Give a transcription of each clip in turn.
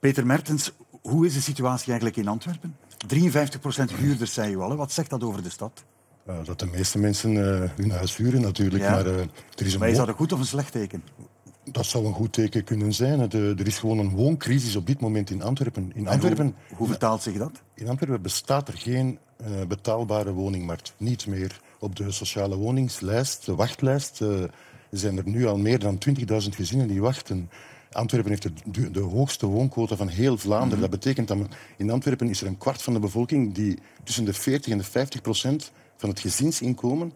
Peter Mertens, hoe is de situatie eigenlijk in Antwerpen? 53% huurders, zei u al. Wat zegt dat over de stad? Uh, dat de meeste mensen uh, hun huis huren natuurlijk. Ja. Maar, uh, er is een maar is dat een goed of een slecht teken? Dat zou een goed teken kunnen zijn. De, er is gewoon een wooncrisis op dit moment in Antwerpen. In Antwerpen hoe, hoe, vertaalt zich dat? In Antwerpen bestaat er geen betaalbare woningmarkt. Niet meer. Op de sociale woningslijst, de wachtlijst, zijn er nu al meer dan 20.000 gezinnen die wachten. Antwerpen heeft de, de, hoogste woonquota van heel Vlaanderen. Mm -hmm. Dat betekent dat in Antwerpen is er een kwart van de bevolking die tussen de 40 en de 50 procent van het gezinsinkomen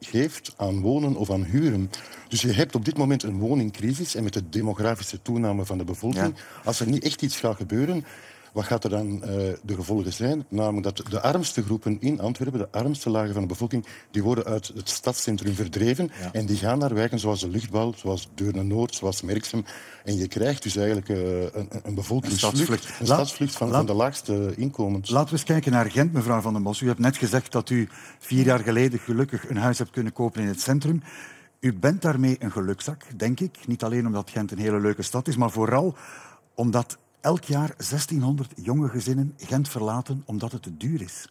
geeft aan wonen of aan huren. Dus je hebt op dit moment een woningcrisis en met de demografische toename van de bevolking, ja. als er niet echt iets gaat gebeuren, wat gaat er dan uh, de gevolgen zijn? Namelijk dat de armste groepen in Antwerpen, de armste lagen van de bevolking, die worden uit het stadscentrum verdreven ja. en die gaan naar wijken zoals de Luchtbal, zoals Deurne-Noord, zoals Merksem. En je krijgt dus eigenlijk uh, een, een bevolkingsvlucht, een stadsvlucht, een stadsvlucht van, van, de laagste inkomens. Laten we eens kijken naar Gent, mevrouw Van den Bos. U hebt net gezegd dat u vier jaar geleden gelukkig een huis hebt kunnen kopen in het centrum. U bent daarmee een gelukzak, denk ik. Niet alleen omdat Gent een hele leuke stad is, maar vooral omdat elk jaar 1600 jonge gezinnen Gent verlaten omdat het te duur is.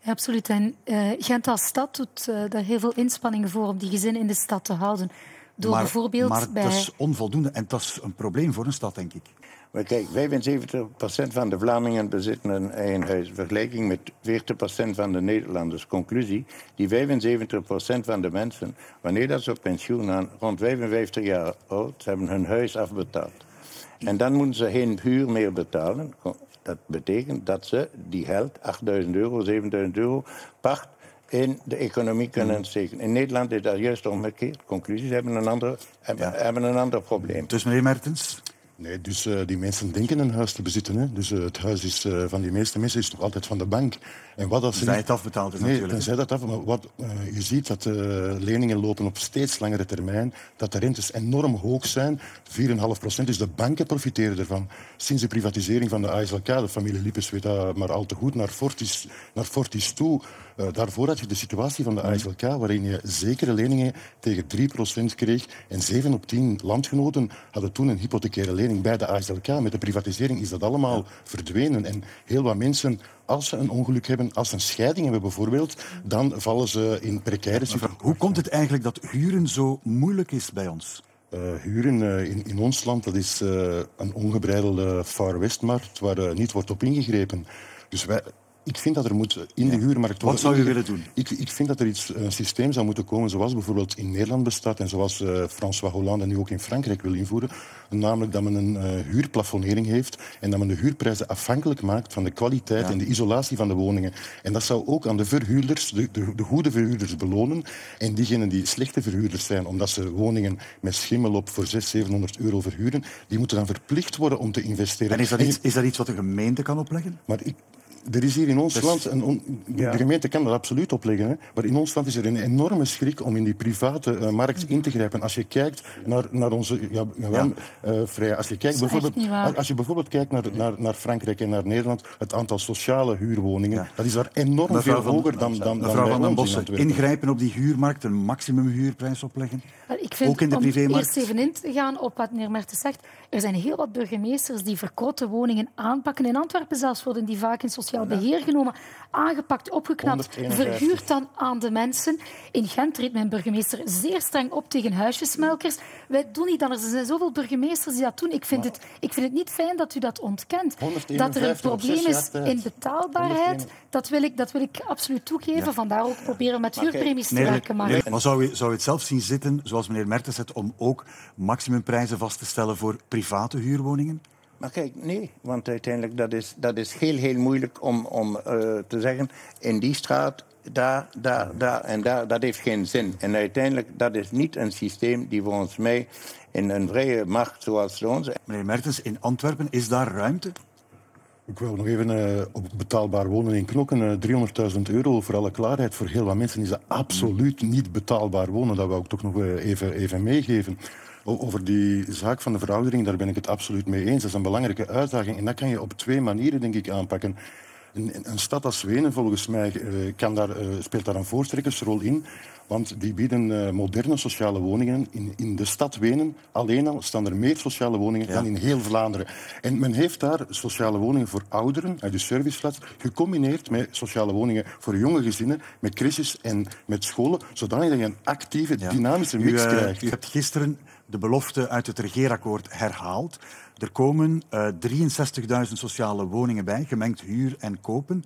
Ja, absoluut. En uh, Gent als stad doet uh, daar heel veel inspanningen voor om die gezinnen in de stad te houden. Door maar, bijvoorbeeld maar bij... dat is onvoldoende en dat is een probleem voor een stad, denk ik. Maar kijk, 75% van de Vlamingen bezitten een eigen huis. Vergelijking met 40% van de Nederlanders. Conclusie, die 75% van de mensen, wanneer dat ze op pensioen gaan, rond 55 jaar oud, hebben hun huis afbetaald. En dan moeten ze geen huur meer betalen. Dat betekent dat ze die geld, 8000 euro, 7000 euro, pacht in de economie kunnen steken. In Nederland is dat juist omgekeerd. Conclusies hebben een ander, hebben, ja. hebben een ander probleem. Dus meneer Mertens? Nee, dus uh, die mensen denken een huis te bezitten. Hè. Dus uh, het huis is, uh, van die meeste mensen is toch altijd van de bank. En wat als ze niet... het afbetaald is nee, natuurlijk. tenzij dat af, maar wat, je ziet dat leningen lopen op steeds langere termijn, dat de rentes enorm hoog zijn, 4,5 procent. Dus de banken profiteren ervan. Sinds de privatisering van de ASLK, de familie Lippes weet dat maar al te goed, naar Fortis, naar Fortis toe. Daarvoor had je de situatie van de ASLK, waarin je zekere leningen tegen 3 procent kreeg en 7 op 10 landgenoten hadden toen een hypothecaire lening bij de ASLK. Met de privatisering is dat allemaal verdwenen. En heel wat mensen, als ze een ongeluk hebben, als ze een scheiding hebben bijvoorbeeld, dan vallen ze in precaire situaties. Hoe komt het eigenlijk dat huren zo moeilijk is bij ons? Uh, huren uh, in, in, ons land, dat is uh, een ongebreidelde Far West-markt waar niet wordt op ingegrepen. Dus wij, ik vind dat er moet in de huurmarkt... Wat zou u willen doen? Ik, ik vind dat er iets, een systeem zou moeten komen zoals bijvoorbeeld in Nederland bestaat en zoals uh, François Hollande nu ook in Frankrijk wil invoeren. Namelijk dat men een uh, huurplafonnering heeft en dat men de huurprijzen afhankelijk maakt van de kwaliteit ja. en de isolatie van de woningen. En dat zou ook aan de verhuurders, de, de, de goede verhuurders belonen en diegenen die slechte verhuurders zijn omdat ze woningen met schimmel op voor 600, 700 euro verhuren, die moeten dan verplicht worden om te investeren. En is dat iets, is dat iets wat de gemeente kan opleggen? Maar ik, er is hier in ons dus, land, een on, ja. de gemeente kan dat absoluut opleggen, hè, maar in ons land is er een enorme schrik om in die private uh, markt in te grijpen. Als je kijkt naar, naar onze... Ja, ja. Uh, vrij, als, je kijkt bijvoorbeeld, als je bijvoorbeeld kijkt naar, naar, naar Frankrijk en naar Nederland, het aantal sociale huurwoningen, ja. dat is daar enorm mevrouw veel hoger dan, dan, dan Mevrouw Van den Bossen, ingrijpen op die huurmarkt, een maximumhuurprijs opleggen? Ik vind, ook in de privémarkt? Om eerst even in te gaan op wat meneer Mertens zegt, er zijn heel wat burgemeesters die verkochte woningen aanpakken. In Antwerpen zelfs worden die vaak in sociaal beheer genomen, aangepakt, opgeknapt, verhuurd dan aan de mensen. In Gent treedt mijn burgemeester zeer streng op tegen huisjesmelkers. Wij doen niet anders. Er zijn zoveel burgemeesters die dat doen. Ik vind, het, ik vind het niet fijn dat u dat ontkent. Dat er een probleem is in betaalbaarheid, dat wil ik, dat wil ik absoluut toegeven. Ja. Vandaar ook proberen met huurpremies te werken. Maar, maar zou, u, zou u het zelf zien zitten, zoals meneer Mertens het, om ook maximumprijzen vast te stellen voor private huurwoningen? Maar kijk, nee, want uiteindelijk dat is dat is heel, heel moeilijk om, om uh, te zeggen, in die straat, daar, daar, daar en daar, dat heeft geen zin. En uiteindelijk, dat is niet een systeem die volgens mij in een vrije markt zoals de onze... Meneer Mertens, in Antwerpen, is daar ruimte? Ik wil nog even uh, op betaalbaar wonen in Knokken. Uh, 300.000 euro voor alle klaarheid. Voor heel wat mensen is dat absoluut niet betaalbaar wonen. Dat wou ik toch nog even, even meegeven. Over die zaak van de veroudering, daar ben ik het absoluut mee eens. Dat is een belangrijke uitdaging. En dat kan je op twee manieren, denk ik, aanpakken. Een, een stad als Wenen, volgens mij, uh, kan daar, uh, speelt daar een voortrekkersrol in. Want die bieden uh, moderne sociale woningen. In, in de stad Wenen alleen al staan er meer sociale woningen ja. dan in heel Vlaanderen. En men heeft daar sociale woningen voor ouderen, uit de serviceflats, gecombineerd met sociale woningen voor jonge gezinnen, met crisis en met scholen, zodat je een actieve, dynamische mix u, krijgt. U hebt gisteren de belofte uit het regeerakkoord herhaald. Er komen uh, 63.000 sociale woningen bij, gemengd huur en kopen.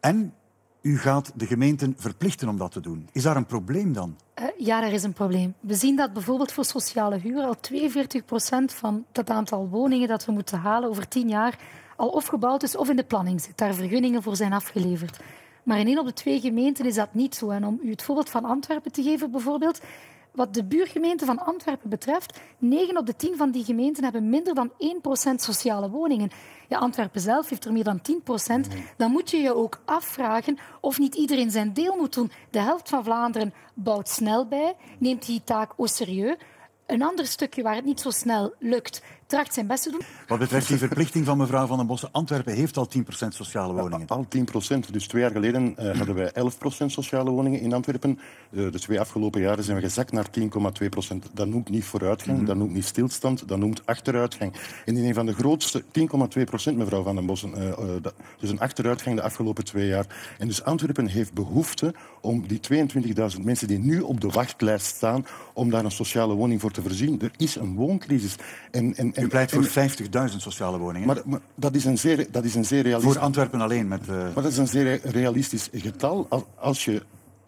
En u gaat de gemeenten verplichten om dat te doen. Is daar een probleem dan? Uh, ja, er is een probleem. We zien dat bijvoorbeeld voor sociale huur al 42 procent van het aantal woningen dat we moeten halen over tien jaar al of gebouwd is of in de planning zit. Daar vergunningen voor zijn afgeleverd. Maar in één op de twee gemeenten is dat niet zo. En om u het voorbeeld van Antwerpen te geven, bijvoorbeeld, wat de buurgemeente van Antwerpen betreft, 9 op de 10 van die gemeenten hebben minder dan 1% sociale woningen. Ja, Antwerpen zelf heeft er meer dan 10%. Dan moet je je ook afvragen of niet iedereen zijn deel moet doen. De helft van Vlaanderen bouwt snel bij, neemt die taak au serieus. Een ander stukje waar het niet zo snel lukt, tracht zijn best te doen. Wat betreft die verplichting van mevrouw Van den Bossen, Antwerpen heeft al 10% sociale woningen. al 10%. Dus twee jaar geleden uh, hadden wij 11% sociale woningen in Antwerpen. Uh, de twee afgelopen jaren zijn we gezakt naar 10,2%. Dat noemt niet vooruitgang, mm -hmm. dat noemt niet stilstand, dat noemt achteruitgang. En in een van de grootste, 10,2% mevrouw Van den Bossen, uh, dat, dus een achteruitgang de afgelopen twee jaar. En dus Antwerpen heeft behoefte om die 22.000 mensen die nu op de wachtlijst staan, om daar een sociale woning voor te voorzien. Er is een wooncrisis. En, en, en, U pleit voor 50.000 sociale woningen. Maar, maar, dat, is een zeer, dat is een zeer realistisch... Voor Antwerpen alleen. Met, uh... Maar dat is een zeer realistisch getal. Als je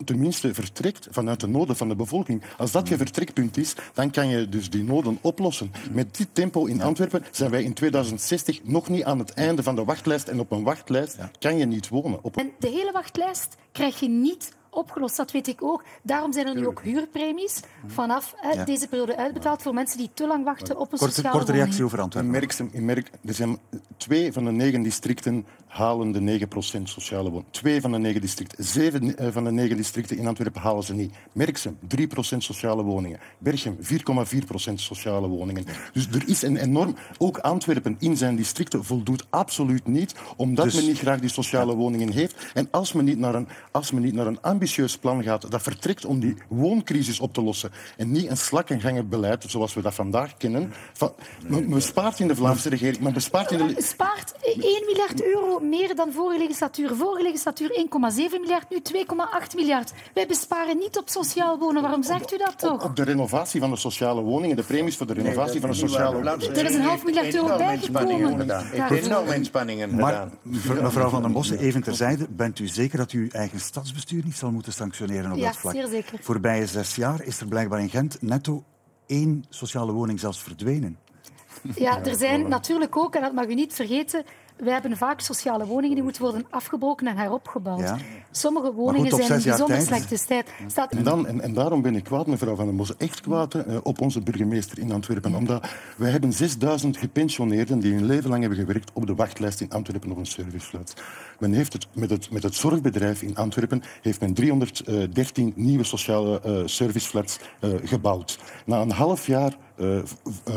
tenminste vertrekt vanuit de noden van de bevolking. Als dat je vertrekpunt is, dan kan je dus die noden oplossen. Met dit tempo in Antwerpen zijn wij in 2060 nog niet aan het einde van de wachtlijst. En op een wachtlijst kan je niet wonen. Op... En de hele wachtlijst krijg je niet opgelost. Dat weet ik ook. Daarom zijn er nu ook huurpremies vanaf hè, deze periode uitbetaald voor mensen die te lang wachten op een korte, sociale Korte reactie over Antwerpen. Merk, merk, er zijn twee van de negen districten halen de 9% sociale woning. Twee van de negen districten. Zeven eh, van de negen districten in Antwerpen halen ze niet. Merksem, 3% sociale woningen. Berchem, 4,4% sociale woningen. Dus er is een enorm... Ook Antwerpen in zijn districten voldoet absoluut niet, omdat dus, men niet graag die sociale ja. woningen heeft. En als men niet naar een, als men niet naar een ambitieus plan gaat dat vertrekt om die wooncrisis op te lossen en niet een slakkengangenbeleid zoals we dat vandaag kennen. Van, men bespaart in de Vlaamse regering, men bespaart in de... Spaart 1 miljard euro meer dan vorige legislatuur. Vorige legislatuur 1,7 miljard, nu 2,8 miljard. Wij besparen niet op sociaal wonen. Waarom zegt u dat toch? Op, op de renovatie van de sociale woningen, de premies voor de renovatie nee, van de sociale woningen. Er is een half miljard euro bijgekomen. Enorme inspanningen Maar mevrouw Van den Bossen, even terzijde, bent u zeker dat u uw eigen stadsbestuur niet zal moeten sanctioneren op ja, dat vlak? Zeer zeker. Voorbije zes jaar is er blijkbaar in Gent netto één sociale woning zelfs verdwenen. Ja, er zijn natuurlijk ook, en dat mag u niet vergeten, wij hebben vaak sociale woningen die moeten worden afgebroken en heropgebouwd. Ja. Sommige woningen goed, zijn in bijzonder slechte tijd. Staat... En, dan, en, en, daarom ben ik kwaad, mevrouw Van den Bos, echt kwaad uh, op onze burgemeester in Antwerpen. Omdat wij hebben 6000 gepensioneerden die hun leven lang hebben gewerkt op de wachtlijst in Antwerpen op een serviceflat. Men heeft het met, het met het zorgbedrijf in Antwerpen heeft men 313 nieuwe sociale uh, serviceflats uh, gebouwd. Na een half jaar uh,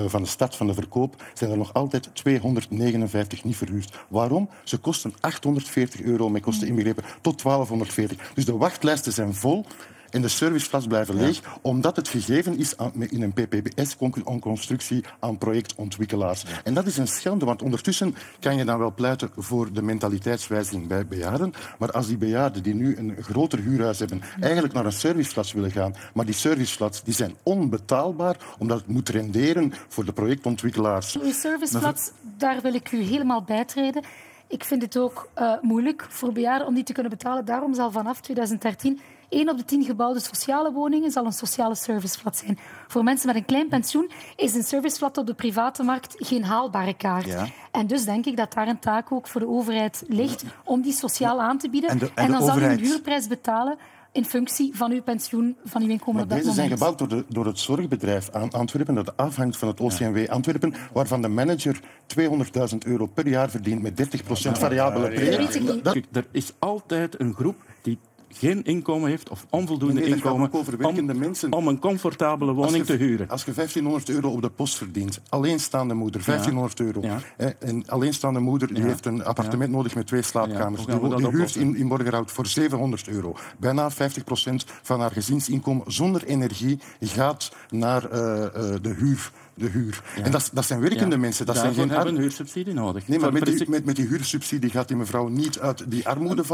van de start van de verkoop zijn er nog altijd 259 niet verhuurd. Waarom? Ze kosten 840 euro met kosten inbegrepen tot 1240. Dus de wachtlijsten zijn vol en de serviceflats blijven leeg, ja. omdat het gegeven is aan, in een PPPS-constructie aan projectontwikkelaars. Ja. En dat is een schande, want ondertussen kan je dan wel pleiten voor de mentaliteitswijziging bij bejaarden, maar als die bejaarden die nu een groter huurhuis hebben, eigenlijk naar een serviceflats willen gaan, maar die serviceflats die zijn onbetaalbaar, omdat het moet renderen voor de projectontwikkelaars. Die serviceflats, daar wil ik u helemaal bijtreden. Ik vind het ook uh, moeilijk voor bejaarden om die te kunnen betalen. Daarom zal vanaf 2013 één op de tien gebouwde sociale woningen zal een sociale serviceflat zijn. Voor mensen met een klein pensioen is een serviceflat op de private markt geen haalbare kaart. Ja. En dus denk ik dat daar een taak ook voor de overheid ligt om die sociaal aan te bieden. En, de, en, en dan zal overheid... u een huurprijs betalen in functie van uw pensioen, van uw inkomen maar op dat deze moment. zijn gebouwd door, de, door het zorgbedrijf aan Antwerpen, dat afhangt van het OCMW Antwerpen, waarvan de manager 200.000 euro per jaar verdient met 30% variabele premie. Er is altijd een groep die geen inkomen heeft of onvoldoende Nee, inkomen om, een comfortabele woning te huren. Als je 1500 euro op de post verdient, alleenstaande moeder, 1500 euro. Ja. Een alleenstaande moeder die Ja. heeft een appartement nodig met twee slaapkamers. Die die huurt in, in Borgerhout voor 700 euro. Bijna 50% van haar gezinsinkomen zonder energie gaat naar eh, eh, de huur. De huur. En dat, dat zijn werkende Ja. mensen. Dat zijn geen hebben een huursubsidie nodig. Nee, maar met die, precies- met, met die huursubsidie gaat die mevrouw niet uit die armoede vallen.